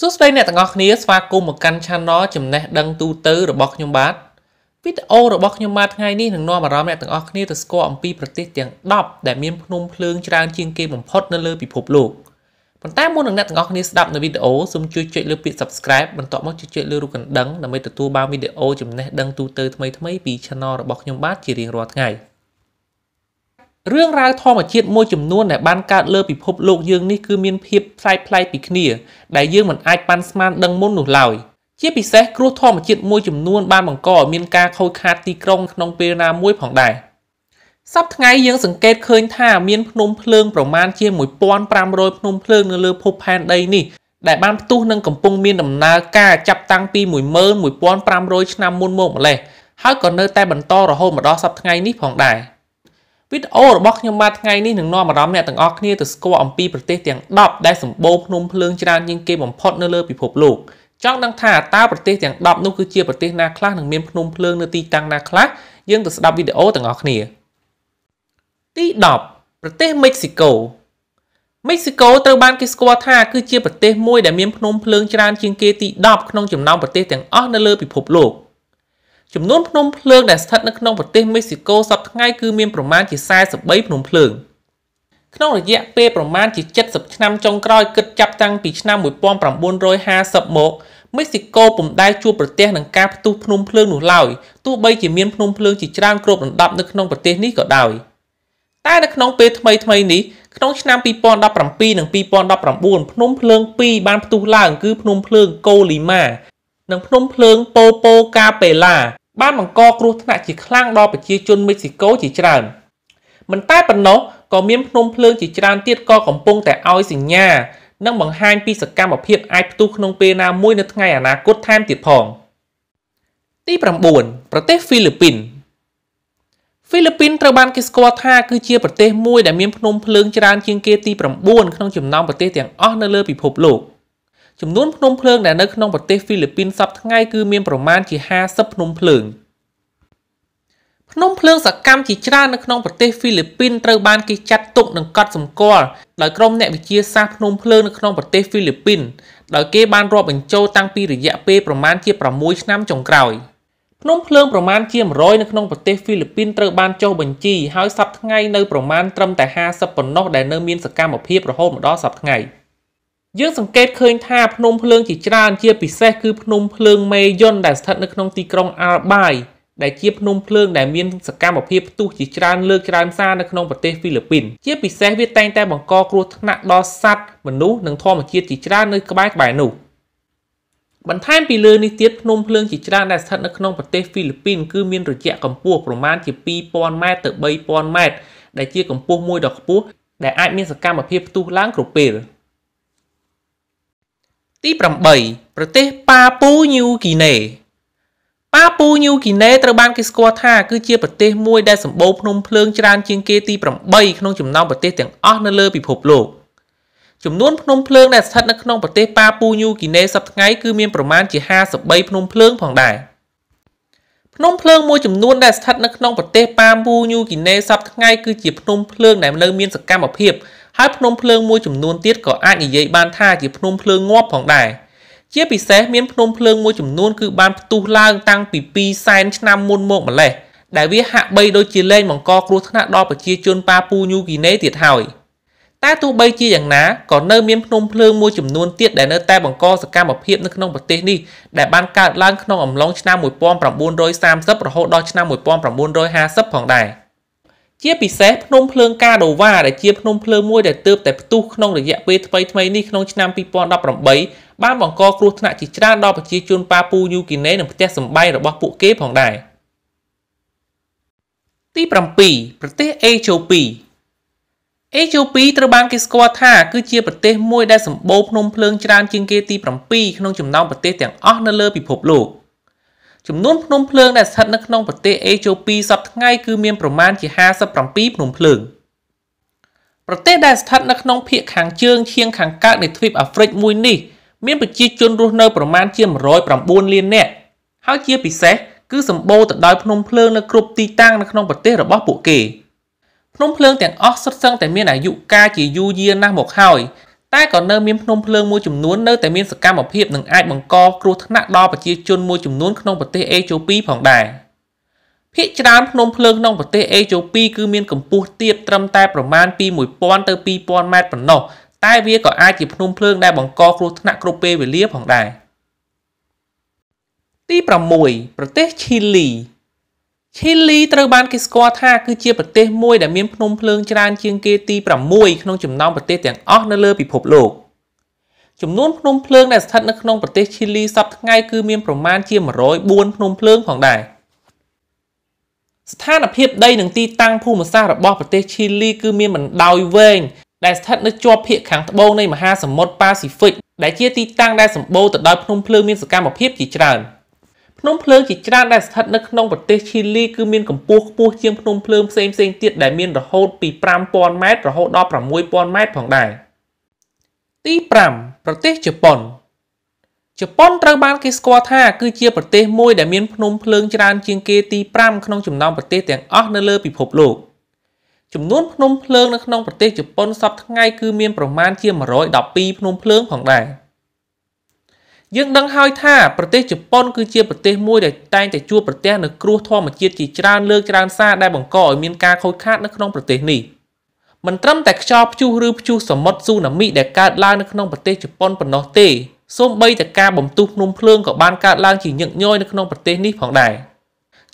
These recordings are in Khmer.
សួស្តីអ្នកទាំងអស់គ្នាស្វាគមន៍មកកាន់ Channel ចំណេះដឹងទូទៅរបស់ខ្ញុំបាទវីដេអូរបស់ខ្ញុំបាទថ្ងៃនេះនឹងនាំអារម្មណ៍អ្នកទាំងអស់គ្នាទៅស្គាល់អំពីប្រទេសទាំង10ដែលមានភ្នំភ្លើងច្រើនជាងគេបំផុតនៅលើពិភពលោកប៉ុន្តែមុននឹងអ្នកទាំងអស់គ្នាស្ដាប់នៅវីដេអូសូមជួយចុចលើពាក្យ Subscribe បន្ទាប់មកចុចលើរូបកណ្ដឹងដើម្បីទទួលបានវីដេអូចំណេះដឹងទូទៅថ្មីៗពី Channel របស់ខ្ញុំបាទជារៀងរាល់ថ្ងៃ។ រឿងរ៉ាវធម្មជាតិមួយចំនួនដែលបានកើតលើពិភពលោកយើងនេះគឺមានភាពប្លែកប្លែកពីគ្នា ដែលយើងមិនអាចប៉ាន់ស្មានដឹងមុននោះឡើយជាពិសេសគ្រោះធម្មជាតិមួយចំនួនបានបង្កឲ្យមានការខូចខាតទីក្រុងក្នុងពេលណាមួយផងដែរសប្តាហ៍ថ្ងៃយើងសង្កេតឃើញថាមានភ្នំភ្លើងប្រមាណជា1500ភ្នំភ្លើងនៅលើភពផែនដីនេះដែលបានផ្ទុះនឹងកំពុងមានដំណើរការចាប់តាំងពី11500ឆ្នាំមុនមកម្លេះហើយក៏នៅតែបន្តរហូតមកដល់សប្តាហ៍ថ្ងៃនេះផងដែរ។ វីដេអូរបស់ខ្ញុំបាទថ្ងៃនេះនឹងនាំអារម្មណ៍អ្នកទាំងអស់គ្នាទៅស្គាល់អំពីប្រទេសទាំង10ដែលសម្បូរភ្នំភ្លើងច្រើនជាងគេបំផុតនៅលើពិភពលោកចង់ដឹងថាតើប្រទេសទាំង10នោះគឺជាប្រទេសណាខ្លះនិងមានភ្នំភ្លើងនៅទីតាំងណាខ្លះយើងទៅស្ដាប់វីដេអូទាំងអស់គ្នាទី10ប្រទេសមិចស៊ីកូមិចស៊ីកូត្រូវបានគេស្គាល់ថាគឺជាប្រទេសមួយដែលមានភ្នំភ្លើងច្រើនជាងគេទី10ក្នុងចំណោមប្រទេសទាំងអស់នៅលើពិភពលោក។ ចំនួនភ្នំភ្លើងដែលស្ថិតនៅក្នុងប្រទេសមេស៊ីកូសប្តាហ៍ថ្ងៃគឺមានប្រមាណជា43ភ្នំភ្លើងក្នុងរយៈពេលប្រមាណជា70ឆ្នាំចុងក្រោយគិតចាប់តាំងពីឆ្នាំ1950មកមេស៊ីកូពុំដែលជួបប្រទះនឹងការផ្ទុះភ្នំភ្លើងនោះឡើយទោះបីជាមានភ្នំភ្លើងជាច្រើនគ្របដណ្ដប់នៅក្នុងប្រទេសនេះក៏ដោយតែនៅក្នុងពេលថ្មីថ្មីនេះក្នុងឆ្នាំ2017និង2019ភ្នំភ្លើង2បានផ្ទុះឡើងគឺភ្នំភ្លើងកូលីម៉ានិងភ្នំភ្លើងប៉ូប៉ូកាប៉េឡា បានបង្កគ្រោះថ្នាក់ជាខ្លាំងដល់ប្រជាជនមេស៊ីកូជាច្រើនមិនតែប៉ុណ្ណោះក៏មានភ្នំភ្លើងជាច្រើនទៀតក៏កំពុងតែឲ្យសញ្ញានិងបង្ហាញពីសកម្មភាពអាចផ្ទុះក្នុងពេលណាមួយនៅថ្ងៃអនាគតថែមទៀតផងទី9ប្រទេសហ្វីលីពីនហ្វីលីពីនត្រូវបានគេស្គាល់ថាគឺជាប្រទេសមួយដែលមានភ្នំភ្លើងច្រើនជាងគេទី9ក្នុងចំណោមប្រទេសទាំងអស់នៅលើពិភពលោក។ ចំនួនភ្នំភ្លើងដែលនៅក្នុងប្រទេសហ្វីលីពីនសប្តាហ៍ថ្ងៃគឺមានប្រមាណជា50ភ្នំភ្លើងភ្នំភ្លើងសកម្មជាច្រើននៅក្នុងប្រទេសហ្វីលីពីនត្រូវបានគេចាត់ទុកនិងកត់សម្គាល់ដោយក្រុមអ្នកវិទ្យាសាស្ត្រភ្នំភ្លើងនៅក្នុងប្រទេសហ្វីលីពីនដោយគេបានរាប់បញ្ចូលតាំងពីរយៈពេលប្រមាណជា6ឆ្នាំចុងក្រោយភ្នំភ្លើងប្រមាណជា100នៅក្នុងប្រទេសហ្វីលីពីនត្រូវបានចុះបញ្ជីហើយសប្តាហ៍ថ្ងៃនៅប្រមាណត្រឹមតែ50ប៉ុណ្ណោះដែលនៅមានសកម្មភាពរហូតមកដល់សប្តាហ៍ថ្ងៃ។ យើងសង្កេតឃើញថាភ្នំភ្លើងជាច្រើនជាពិសេសគឺភ្នំភ្លើងមេយុនដែលស្ថិតនៅក្នុងទីក្រុងអាល់បាយដែលជាភ្នំភ្លើងដែលមានសកម្មភាពផ្ទុះជាច្រើនលើកច្រើនសារនៅក្នុងប្រទេសហ្វីលីពីនជាពិសេសវាតែងតែបង្កគ្រោះថ្នាក់ដល់សត្វមនុស្សនិងធម្មជាតិជាច្រើននៅក្បែរក្បែរនោះបន្ថែមពីលើនេះទៀតភ្នំភ្លើងជាច្រើនដែលស្ថិតនៅក្នុងប្រទេសហ្វីលីពីនគឺមានរយៈកម្ពស់ប្រមាណជា2000ម៉ែត្រទៅ3000ម៉ែត្រដែលជាកម្ពស់មួយដ៏ខ្ពស់ដែលអាចមានសកម្មភាពផ្ទុះឡើងគ្រប់ពេល។ ទី8ប្រទេសប៉ាពូញូគីណេប៉ាពូញូគីណេត្រូវបានគេស្គាល់ថាគឺជាប្រទេសមួយដែលសម្បូរភ្នំភ្លើងច្រើនជាងគេទី8ក្នុងចំណោមប្រទេសទាំងអស់នៅលើពិភពលោកចំនួនភ្នំភ្លើងដែលស្ថិតនៅក្នុងប្រទេសប៉ាពូញូគីណេសប្តាហ៍ថ្ងៃគឺមានប្រមាណជា53ភ្នំភ្លើងផងដែរភ្នំភ្លើងមួយចំនួនដែលស្ថិតនៅក្នុងប្រទេសប៉ាពូញូគីណេសប្តាហ៍ថ្ងៃគឺជាភ្នំភ្លើងដែលនៅមានសកម្មភាព ហើយភ្នំភ្លើងមួយចំនួនទៀតក៏អាចនិយាយបានថាជាភ្នំភ្លើងងាប់ផងដែរជាពិសេសមានភ្នំភ្លើងមួយចំនួនគឺបានផ្ទុះឡើងតាំងពី2សែនឆ្នាំមុនមកម្លេះដែលវាហាក់បីដូចជាលែងបង្កគ្រោះថ្នាក់ដល់ប្រជាជនប៉ាពូញូគីណេទៀតហើយតែទោះបីជាយ៉ាងណាក៏នៅមានភ្នំភ្លើងមួយចំនួនទៀតដែលនៅតែបង្កសកម្មភាពនៅក្នុងប្រទេសនេះដែលបានកើតឡើងក្នុងអំឡុងឆ្នាំ1930រហូតដល់ឆ្នាំ1950ផងដែរ។ ជាពិសេសភ្នំភ្លើងកាដូវ៉ាដែលជាភ្នំភ្លើងមួយដែលទើបតែផ្ទុះក្នុងរយៈពេលថ្មីថ្មីនេះក្នុងឆ្នាំ2018បានបង្កគ្រោះថ្នាក់ជាច្រើនដល់ប្រជាជនប៉ាពូញូគីណេនិងផ្ទះសម្បែងរបស់ពួកគេផងដែរទី7ប្រទេសអេជូពីអេជូពីត្រូវបានគេស្គាល់ថាគឺជាប្រទេសមួយដែលសម្បូរភ្នំភ្លើងច្រើនជាងគេទី7ក្នុងចំណោមប្រទេសទាំងអស់នៅលើពិភពលោក។ ចំនួនភ្នំភ្លើងដែលស្ថិតនៅក្នុងប្រទេសអេជូពីសប្តាហ៍ថ្ងៃគឺមានប្រមាណជា57ភ្នំភ្លើងប្រទេសដែលស្ថិតនៅក្នុងភាគខាងជើងឈៀងខាងកើតនៃទ្វីបអាហ្វ្រិកមួយនេះមានប្រជាជនរស់នៅប្រមាណជា109លាននាក់ហើយជាពិសេសគឺសម្បូរទៅដោយភ្នំភ្លើងនៅគ្រប់ទីតាំងនៅក្នុងប្រទេសរបស់ពួកគេភ្នំភ្លើងទាំងអស់សុទ្ធសឹងតែមានអាយុកាលជាយូរយារណាស់មកហើយ តែក៏នៅមានភ្នំភ្លើងមួយចំនួននៅតែមានសកម្មភាពនិងអាចបង្កគ្រោះថ្នាក់ដល់ប្រជាជនមួយចំនួនក្នុងប្រទេសអេជូពីផងដែរភាគច្រើនភ្នំភ្លើងក្នុងប្រទេសអេជូពីគឺមានកម្ពស់ទាបត្រឹមតែប្រមាណពី1000ទៅ2000ម៉ែត្រប៉ុណ្ណោះតែវាក៏អាចជាភ្នំភ្លើងដែលបង្កគ្រោះថ្នាក់គ្រប់ពេលវេលាផងដែរទី6ប្រទេសឈីលី ឈីលីត្រូវបានគេស្គាល់ថាគឺជាប្រទេសមួយដែលមានភ្នំភ្លើងច្រើនជាងគេទី6ក្នុងចំណោមប្រទេសទាំងអស់នៅលើពិភពលោកចំនួនភ្នំភ្លើងដែលស្ថិតនៅក្នុងប្រទេសឈីលីសប្តាហ៍ថ្ងៃគឺមានប្រមាណជា104ភ្នំភ្លើងផងដែរស្ថានភាពដីនិងទីតាំងភូមិសាស្ត្ររបស់ប្រទេសឈីលីគឺមានបណ្ដោយវែងដែលស្ថិតនៅជាប់ភាគខាងត្បូងនៃមហាសមុទ្រប៉ាស៊ីហ្វិកដែលជាទីតាំងដែលសម្បូរទៅដោយភ្នំភ្លើងមានសកម្មភាពជាច្រើន។ ភ្នំភ្លើងជាច្រើនដែលស្ថិតនៅក្នុងប្រទេសឈីលីគឺមានកម្ពស់ខ្ពស់ជាងភ្នំភ្លើងផ្សេងផ្សេងទៀតដែលមានរហូតពី5000ម៉ែត្ររហូតដល់6000ម៉ែត្រផងដែរទី5ប្រទេសជប៉ុនជប៉ុនត្រូវបានគេស្គាល់ថាគឺជាប្រទេសមួយដែលមានភ្នំភ្លើងច្រើនជាងគេទី5ក្នុងចំណោមប្រទេសទាំងអស់នៅលើពិភពលោកចំនួនភ្នំភ្លើងនៅក្នុងប្រទេសជប៉ុនសប្តាហ៍ថ្ងៃគឺមានប្រមាណជា112ភ្នំភ្លើងផងដែរ។ យើងដឹងហើយថាប្រទេសជប៉ុនគឺជាប្រទេសមួយដែលតែងតែជួបប្រទះនូវគ្រោះធម្មជាតិជាច្រើនលើកច្រើនសារដែលបង្កឲ្យមានការខូចខាតនៅក្នុងប្រទេសនេះមិនត្រឹមតែខ្យល់ព្យុះឬព្យុះសមុទ្រស៊ូណាមីដែលកើតឡើងនៅក្នុងប្រទេសជប៉ុនប៉ុណ្ណោះទេសូម្បីតែការបំទុះភ្នំភ្លើងក៏បានកើតឡើងជាញឹកញយនៅក្នុងប្រទេសនេះផងដែរ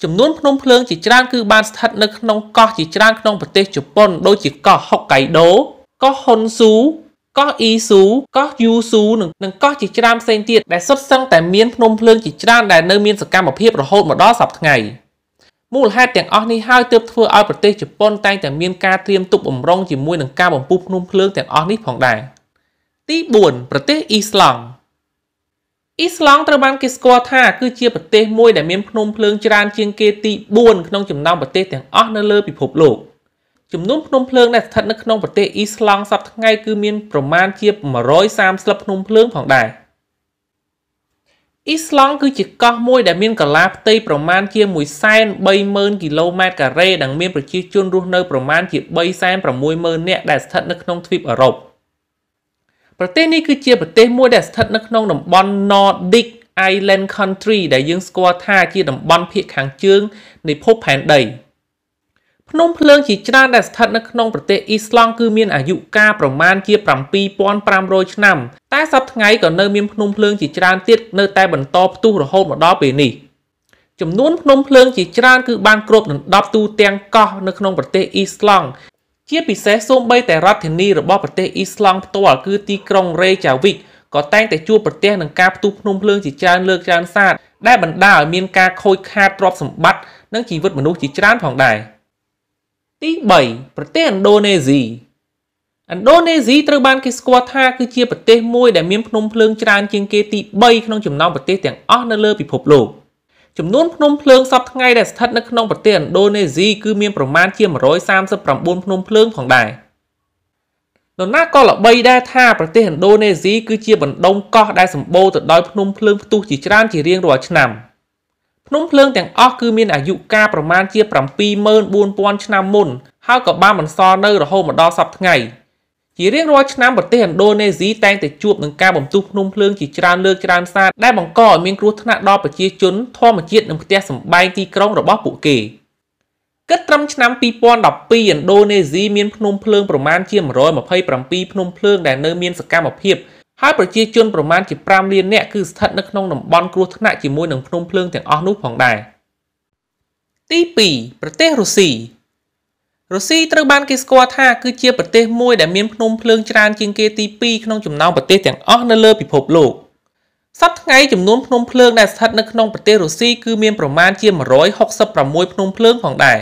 ចំនួនភ្នំភ្លើងជាច្រើនគឺបានស្ថិតនៅក្នុងកោះជាច្រើនក្នុងប្រទេសជប៉ុនដូចជាកោះហុកកៃដូកោះហ៊ុនស៊ូ កោះអ៊ីស៊ូកោះយូស៊ូនិងកោះជាច្រើនផ្សេងទៀតដែលសុទ្ធសឹងតែមានភ្នំភ្លើងជាច្រើនដែលនៅមានសកម្មភាពរហូតមកដល់សប្តាហ៍ថ្ងៃមូលហេតុទាំងអស់នេះហើយទើបធ្វើឲ្យប្រទេសជប៉ុនតែងតែមានការត្រៀមទប់បំរុងជាមួយនឹងការបំពុះភ្នំភ្លើងទាំងអស់នេះផងដែរទី4ប្រទេសអ៊ីស្លង់អ៊ីស្លង់ត្រូវបានគេស្គាល់ថាគឺជាប្រទេសមួយដែលមានភ្នំភ្លើងច្រើនជាងគេទី4ក្នុងចំណោមប្រទេសទាំងអស់នៅលើពិភពលោក។ ចំនួនភ្នំភ្លើងដែលស្ថិតនៅក្នុងប្រទេសអ៊ីស្លង់សប្តាហ៍ថ្ងៃគឺមានប្រមាណជា130ភ្នំភ្លើងផងដែរអ៊ីស្លង់គឺជាកោះមួយដែលមានកលាផ្ទៃប្រមាណជា130,000គីឡូម៉ែត្រការ៉េនិងមានប្រជាជនរស់នៅប្រមាណជា360,000នាក់ដែលស្ថិតនៅក្នុងទ្វីបអឺរ៉ុបប្រទេសនេះគឺជាប្រទេសមួយដែលស្ថិតនៅក្នុងតំបន់ Nordic Island Country ដែលយើងស្គាល់ថាជាតំបន់ភាគខាងជើងនៃភពផែនដី។ ភ្នំភ្លើងជាច្រើនដែលស្ថិតនៅក្នុងប្រទេសអ៊ីស្លង់គឺមានអាយុកាលប្រមាណជា7500ឆ្នាំ តែសប្តាហ៍ថ្ងៃក៏នៅមានភ្នំភ្លើងជាច្រើនទៀតនៅតែបន្តផ្ទុះរហូតមកដល់ពេលនេះចំនួនភ្នំភ្លើងជាច្រើនគឺបានគ្របដណ្ដប់ទូទាំងកោះនៅក្នុងប្រទេសអ៊ីស្លង់ជាពិសេសសូម្បីតែរដ្ឋធានីរបស់ប្រទេសអ៊ីស្លង់ផ្ទាល់គឺទីក្រុងរេចាវិកក៏តែងតែជួបប្រទះនឹងការផ្ទុះភ្នំភ្លើងជាច្រើនលើកច្រើនសារដែលបណ្ដាលឲ្យមានការខូចខាតទ្រព្យសម្បត្តិនិងជីវិតមនុស្សជាច្រើនផងដែរ។ ទី3ប្រទេសឥណ្ឌូនេស៊ីឥណ្ឌូនេស៊ីត្រូវបានគេស្គាល់ថាគឺជាប្រទេសមួយដែលមានភ្នំភ្លើងច្រើនជាងគេទី3ក្នុងចំណោមប្រទេសទាំងអស់នៅលើពិភពលោកចំនួនភ្នំភ្លើងសពថ្ងៃដែលស្ថិតនៅក្នុងប្រទេសឥណ្ឌូនេស៊ីគឺមានប្រមាណជា139ភ្នំភ្លើងផងដែរនរណាក៏ល្បីដែរថាប្រទេសឥណ្ឌូនេស៊ីគឺជាបណ្ដុំកោះដែលសម្បូរទៅដោយភ្នំភ្លើងផ្ទុះជាច្រើនជារៀងរាល់ឆ្នាំ។ ភ្នំភ្លើងទាំងអស់គឺមានអាយុកាលប្រមាណជា74000ឆ្នាំមុនហើយក៏បានបន្សល់នៅរហូតមកដល់សប្តាហ៍ថ្ងៃជារៀងរាល់ឆ្នាំប្រទេសឥណ្ឌូនេស៊ីតែងតែជួបនឹងការបំទុះភ្នំភ្លើងជាច្រើនលើកច្រើនសារដែលបង្កឲ្យមានគ្រោះថ្នាក់ដល់ប្រជាជនធម្មជាតិនិងផ្ទះសម្បែងទីក្រុងរបស់ពួកគេគិតត្រឹមឆ្នាំ2012ឥណ្ឌូនេស៊ីមានភ្នំភ្លើងប្រមាណជា127ភ្នំភ្លើងដែលនៅមានសកម្មភាព ហើយប្រជាជនប្រមាណជា5លាននាក់គឺស្ថិតនៅក្នុងតំបន់គ្រោះថ្នាក់ជាមួយនឹងភ្នំភ្លើងទាំងអស់នោះផងដែរទី2ប្រទេសរុស្ស៊ីរុស្ស៊ីត្រូវបានគេស្គាល់ថាគឺជាប្រទេសមួយដែលមានភ្នំភ្លើងច្រើនជាងគេទី2ក្នុងចំណោមប្រទេសទាំងអស់នៅលើពិភពលោកសប្តាហ៍ថ្ងៃចំនួនភ្នំភ្លើងដែលស្ថិតនៅក្នុងប្រទេសរុស្ស៊ីគឺមានប្រមាណជា166ភ្នំភ្លើងផងដែរ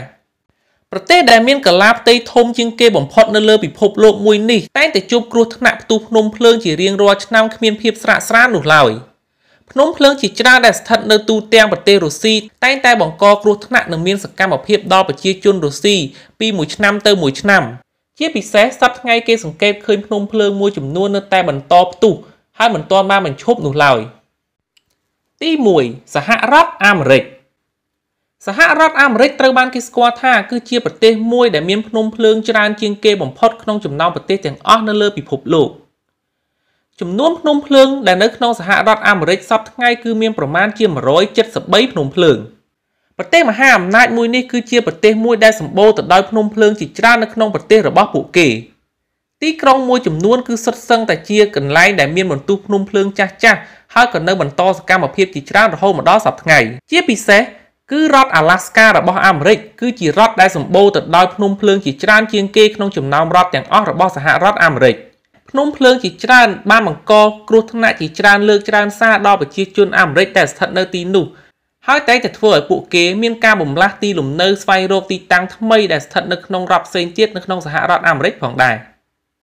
ប្រទេសដែលមានកលាផ្ទៃធំជាងគេបំផុតនៅលើពិភពលោកមួយនេះតែងតែជួបគ្រោះថ្នាក់ផ្ទុះភ្នំភ្លើងជារៀងរាល់ឆ្នាំគ្មានភាពស្រាកស្រាននោះឡើយភ្នំភ្លើងជាច្រើនដែលស្ថិតនៅទូទាំងប្រទេសរុស្ស៊ីតែងតែបង្កគ្រោះថ្នាក់និងមានសកម្មភាពដល់ប្រជាជនរុស្ស៊ីពីមួយឆ្នាំទៅមួយឆ្នាំជាពិសេសសប្តាហ៍ថ្ងៃគេសង្កេតឃើញភ្នំភ្លើងមួយចំនួននៅតែបន្តផ្ទុះហើយមិនទាន់បានបញ្ឈប់នោះឡើយទី1សហរដ្ឋអាមេរិក សហរដ្ឋអាមេរិកត្រូវបានគេស្គាល់ថាគឺជាប្រទេសមួយដែលមានភ្នំភ្លើងច្រើនជាងគេបំផុតក្នុងចំណោមប្រទេសទាំងអស់នៅលើពិភពលោកចំនួនភ្នំភ្លើងដែលនៅក្នុងសហរដ្ឋអាមេរិកសពថ្ងៃគឺមានប្រមាណជា173ភ្នំភ្លើងប្រទេសមហាអំណាចមួយនេះគឺជាប្រទេសមួយដែលសម្បូរទៅដោយភ្នំភ្លើងជាច្រើននៅក្នុងប្រទេសរបស់ពួកគេទីក្រុងមួយចំនួនគឺសុទ្ធសឹងតែជាកន្លែងដែលមានបន្ទុះភ្នំភ្លើងចាស់ចាស់ហើយក៏នៅបន្តសកម្មភាពជាច្រើនរហូតមកដល់សប្តាហ៍ថ្ងៃជាពិសេស គឺរដ្ឋអាឡាស្ការបស់អាមេរិកគឺជារដ្ឋដែលសម្បូរទៅដោយភ្នំភ្លើងជាច្រើនជាងគេក្នុងចំណោមរដ្ឋទាំងអស់របស់សហរដ្ឋអាមេរិកភ្នំភ្លើងជាច្រើនបានបង្កគ្រោះថ្នាក់ជាច្រើនលើកច្រើនសារដល់ប្រជាជនអាមេរិកដែលស្ថិតនៅទីនោះហើយតែតែធ្វើឲ្យពួកគេមានការបំលាស់ទីលំនៅស្វែងរកទីតាំងថ្មីដែលស្ថិតនៅក្នុងរដ្ឋផ្សេងទៀតនៅក្នុងសហរដ្ឋអាមេរិកផងដែរ។